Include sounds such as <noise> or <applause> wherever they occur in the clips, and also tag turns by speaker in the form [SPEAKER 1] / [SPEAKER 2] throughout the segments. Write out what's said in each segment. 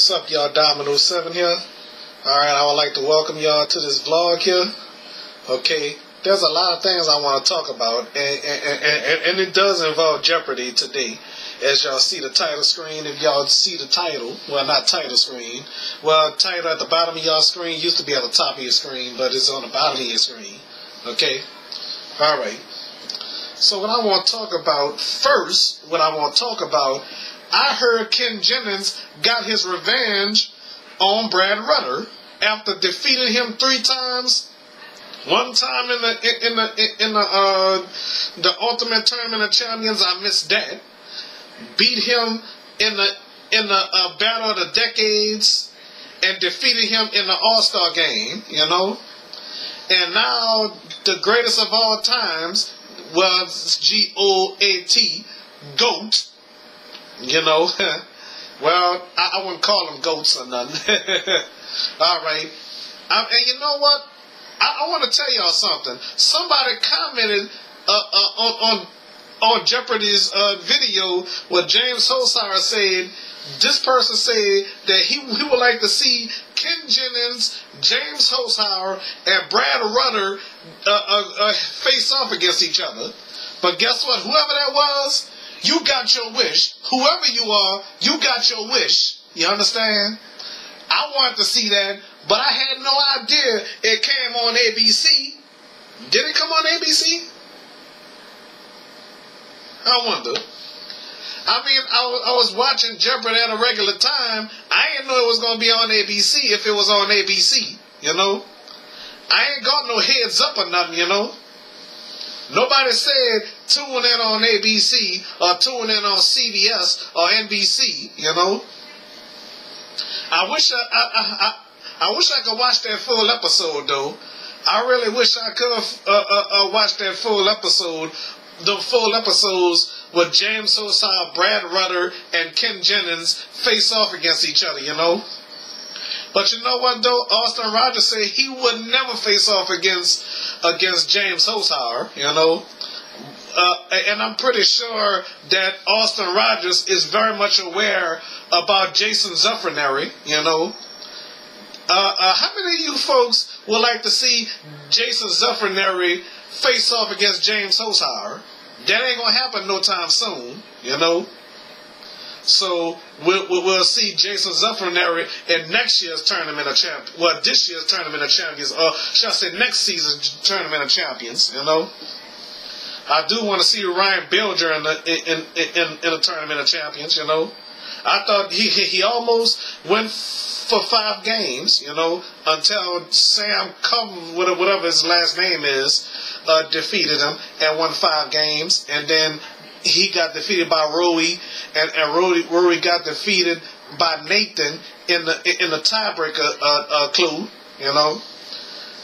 [SPEAKER 1] What's up, y'all? Domino 7 here. Alright, I would like to welcome y'all to this vlog here. Okay, there's a lot of things I want to talk about, and, and, and, and it does involve Jeopardy today. As y'all see the title screen, if y'all see the title, well, not title screen, well, title at the bottom of y'all screen used to be at the top of your screen, but it's on the bottom of your screen. Okay? Alright. So, what I want to talk about first, what I want to talk about I heard Ken Jennings got his revenge on Brad Rutter after defeating him three times. One time in the in the in the uh, the Ultimate Tournament of Champions, I missed that. Beat him in the in the uh, Battle of the Decades and defeated him in the All Star game. You know, and now the greatest of all times was G O A T Goat <laughs> you know, <laughs> well, I, I, wouldn't call them goats or nothing. <laughs> All right. Um, and you know what? I, I want to tell y'all something. Somebody commented uh, uh, on, on on Jeopardy's uh, video where James Holzhauer said this person said that he, he would like to see Ken Jennings, James Holzhauer, and Brad Rutter uh, uh, uh, face off against each other. But guess what? Whoever that was, you got your wish. Whoever you are, you got your wish. You understand? I wanted to see that, but I had no idea it came on ABC. Did it come on ABC? I wonder. I mean, I I was watching Jeopardy at a regular time. I didn't know it was going to be on ABC if it was on ABC, you know? I ain't got no heads up or nothing, you know? Nobody said tune in on ABC or tune in on CBS or NBC, you know. I wish I, I, I, I wish I could watch that full episode though. I really wish I could uh, uh, uh, watch that full episode, the full episodes with James Sosa, Brad Rutter, and Ken Jennings face off against each other, you know. But you know what though? Austin Rogers said he would never face off against against James Holzhauer, you know. Uh, and I'm pretty sure that Austin Rogers is very much aware about Jason Zuffranieri, you know. Uh, uh, how many of you folks would like to see Jason Zuffranieri face off against James Holzhauer? That ain't gonna happen no time soon, you know. So we'll, we'll see Jason Zuffranieri in next year's tournament of champions. Well, this year's tournament of champions, or shall I say next season's tournament of champions, you know. I do want to see Ryan Belger in the in in in, a tournament of champions. You know, I thought he he almost went for five games. You know, until Sam Cum, whatever his last name is, uh, defeated him and won five games, and then he got defeated by Roy, and and Roy got defeated by Nathan in the in the tiebreaker uh, uh, clue. You know,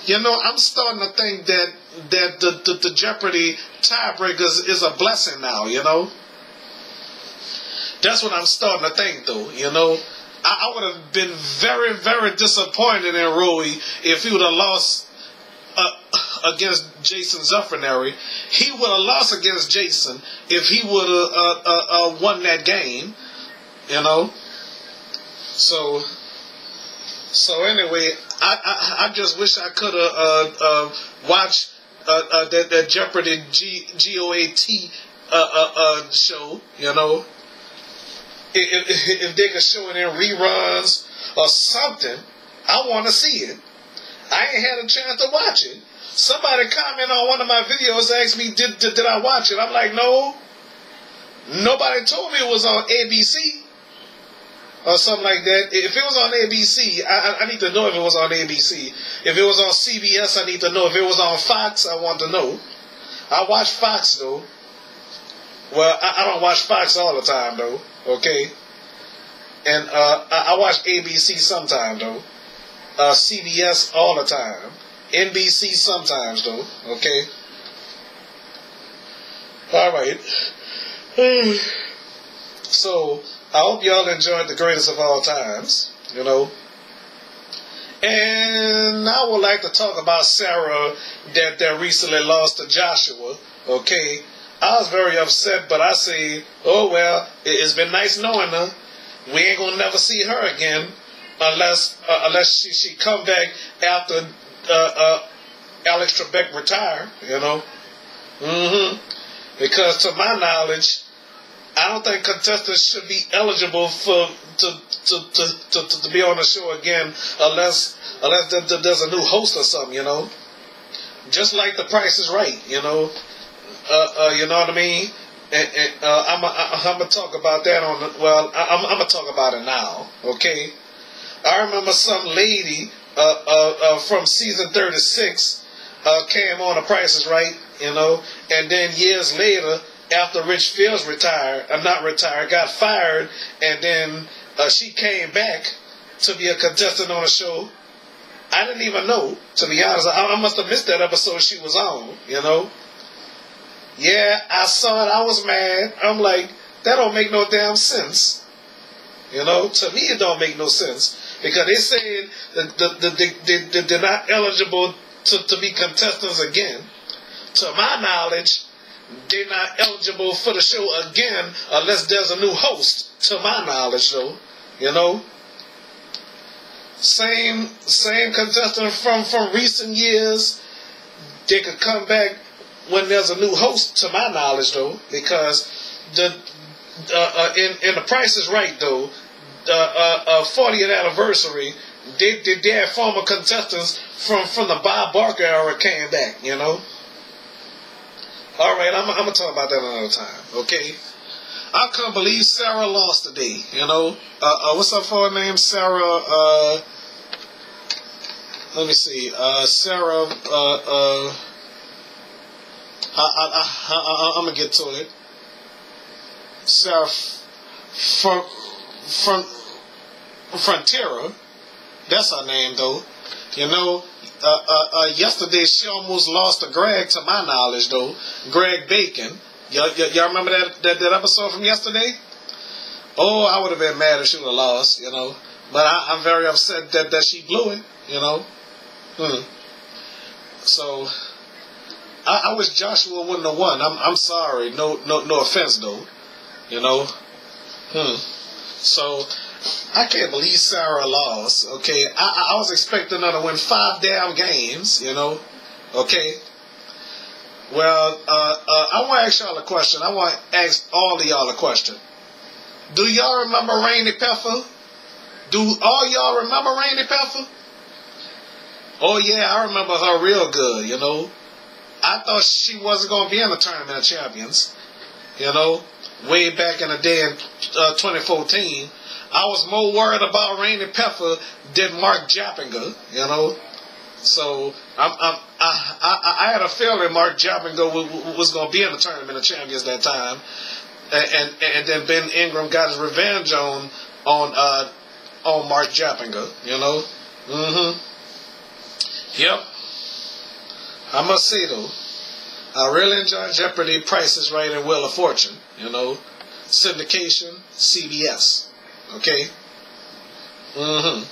[SPEAKER 1] you know, I'm starting to think that that the, the, the Jeopardy tiebreakers is a blessing now, you know? That's what I'm starting to think, though, you know? I, I would have been very, very disappointed in Roy if he would have lost uh, against Jason Zuffranieri. He would have lost against Jason if he would have uh, uh, uh, won that game, you know? So, so anyway, I, I, I just wish I could have uh, uh, watched uh, uh, that, that Jeopardy G G O A T uh, uh, uh, show, you know. If, if, they could show it in reruns or something, I want to see it. I ain't had a chance to watch it. Somebody comment on one of my videos asked me, did, did, did I watch it? I'm like, no. Nobody told me it was on ABC or something like that. If it was on ABC, I, I, need to know if it was on ABC. If it was on CBS, I need to know. If it was on Fox, I want to know. I watch Fox though. Well, I, I don't watch Fox all the time though. Okay. And uh, I, I, watch ABC sometimes though. Uh, CBS all the time. NBC sometimes though. Okay. All right. <sighs> So I hope y'all enjoyed the greatest of all times, you know. And I would like to talk about Sarah that, that recently lost to Joshua, okay. I was very upset, but I say, oh well, it's been nice knowing her. we ain't gonna never see her again unless uh, unless she she come back after uh, uh, Alex Trebek retire. You know. Mm-hmm. Because to my knowledge, I don't think contestants should be eligible for to to, to, to, to be on the show again unless unless there's a new host or something, you know. Just like The Price is Right, you know. Uh, uh, you know what I mean? And, and uh, I'm I'm gonna talk about that on the, well, I'm I'm gonna talk about it now, okay? I remember some lady uh, uh, uh, from season 36 came on The Price is Right, you know, and then years later after Rich Fields retired, I'm uh, not retired, got fired, and then uh, she came back to be a contestant on the show. I didn't even know, to be honest. I, I must have missed that episode she was on, you know. Yeah, I saw it. I was mad. I'm like, that don't make no damn sense. You know, to me it don't make no sense because they said that the, the, the, the, they're not eligible to, to be contestants again. To my knowledge, they're not eligible for the show again unless there's a new host, to my knowledge, though. You know? Same same contestant from, from recent years. They could come back when there's a new host, to my knowledge, though, because the uh, uh, in in the Price is Right, though, the uh, uh, 40th anniversary, they, they, had former contestants from from the Bob Barker era came back. You know. All right, I'm, I'm gonna talk about that another time. Okay. I can't believe Sarah lost today. You know, uh, uh, what's up for her name? Sarah. Uh, let me see. Uh, Sarah. Uh, uh, I, am gonna get to it. Sarah from from Frontiera. That's her name, though. You know, uh, uh, uh, yesterday she almost lost to Greg, to my knowledge, though. Greg Bacon. Y'all, y'all remember that, that, that episode from yesterday? Oh, I would have been mad if she would have lost, you know. But I, am very upset that, that she blew it, you know. Hmm. So, I, I wish Joshua wouldn't have won. I'm, I'm sorry. No, no, no offense, though. You know. Hmm. So, I can't believe Sarah lost. Okay, I, I was expecting her to win five damn games. You know, okay. Well, uh, uh, I want to ask y'all a question. I want to ask all of y'all a question. Do y'all remember Rainy Peffer? Do all y'all remember Rainy Peffer? Oh yeah, I remember her real good. You know, I thought she wasn't going to be in the tournament of champions. You know, way back in the day in uh, 2014 I was more worried about Rainy Peffer than Mark Japinga, you know. So I'm, I'm, I, I, I had a feeling Mark Japinga was going to be in the tournament of champions that time, and, and and then Ben Ingram got his revenge on on uh, on Mark Japinga, you know. Mm-hmm. Yep. I must say though, I really enjoy Jeopardy, Prices Right, and Wheel of Fortune. You know, syndication, CBS. Okay? Mm-hmm.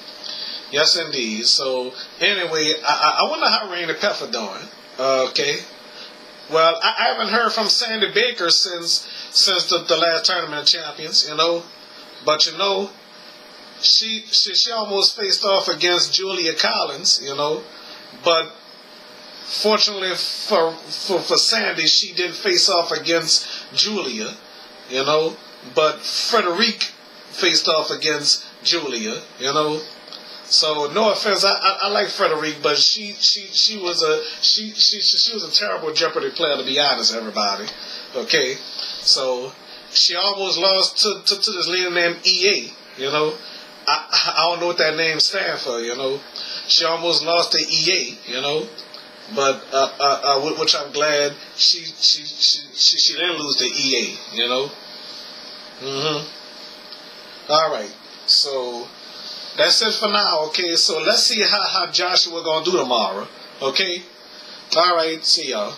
[SPEAKER 1] Yes, indeed. So, anyway, I, I wonder how Randy Peffer doing. Okay? Well, I, I, haven't heard from Sandy Baker since since the, the last tournament champions, you know. But, you know, she, she, she almost faced off against Julia Collins, you know. But fortunately for, for, for Sandy, she didn't face off against Julia, you know. But Frederique faced off against Julia, you know. So no offense, I, I, I like Frederique, but she she she was a she she she was a terrible Jeopardy player to be honest, everybody. Okay, so she almost lost to to, to this lady named EA. You know, I I don't know what that name stands for. You know, she almost lost to EA. You know, but uh, uh, uh, which I'm glad she she she she, she didn't lose to EA. You know. Mhm. All right. So that's it for now. Okay. So let's see how, how Joshua gonna do tomorrow. Okay. All right. See y'all.